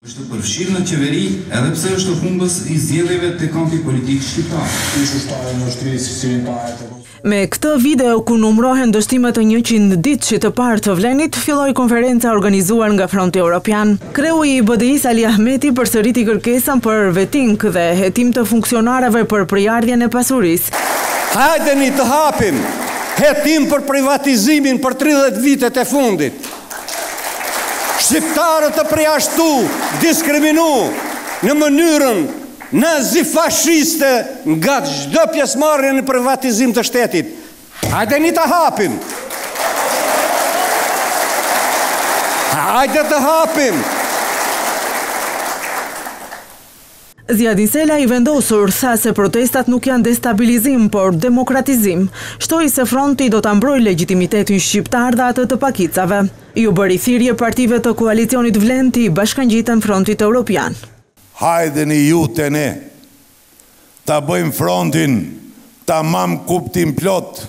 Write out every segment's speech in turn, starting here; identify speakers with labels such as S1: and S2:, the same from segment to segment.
S1: Është përfshirë në qeveri edhe pse është humbës i zgjedhjeve te kampi politik shqiptar. Ish ushtare në ushtri Çlirimtare të Kosovës.
S2: Me këtë video ku numërohen dështimet e njëqind ditëshit të parë të Vlenit, filloi konferenca e organizuar nga Fronti Europian. Kreu i BDI-së Ali Ahmeti përsëriti kërkesën për Vetting dhe hetim të funksionarëve për prejardhjen e pasurisë.
S3: Hajdeni të hapim hetim për privatizimin për tridhjetë vitet e fundit. Shqiptarët të përjashtu, diskriminu në mënyrën nazifashiste nga çdo pjesëmarrje në privatizim të shtetit. Hajdeni të hapim! Hajde të hapim!
S2: Ziadin Sela i vendosur, tha se protestat nuk janë destabilizim, por demokratizim. Shtoi se Fronti do ta mbrojë legjitimitetin shqiptar dhe atë të pakicave. Iu bëri thirrje partive të koalicionit Vlen t'i bashkangjiten Frontit Europian.
S4: Hajdeni ju te ne. Ta bëjmë Frontin tamam kuptimplotë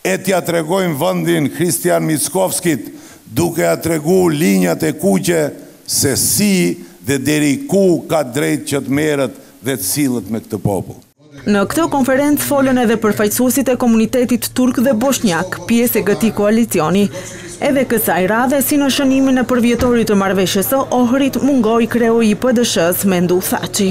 S4: E t'ia tregojmë vendin Hristijan Mickovskit duke ia tregu linjat e kuqe se si dhe deri ku ka drejt që të merret dhe të sillet me këtë popull.
S2: Në këtë konferencë folën edhe përfaqësuesit e komunitetit turk dhe boshnjak, pjesë e këtij koalicioni. Edhe kësaj radhe si në shënimin e përvjetorit të marrëveshjes së Ohrit mungoi kreu i PDSH-së Menduh Thaçi.